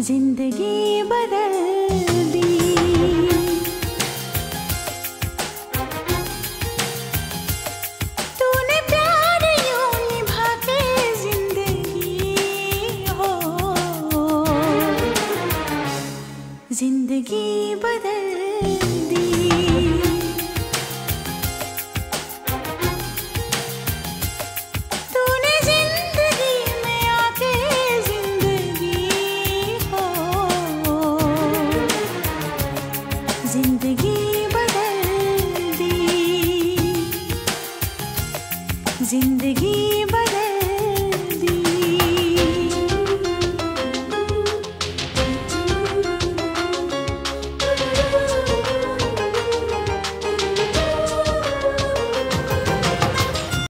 ज़िंदगी बदल दी। तूने प्यार यूँ निभा के ज़िंदगी हो। ज़िंदगी बदल ज़िंदगी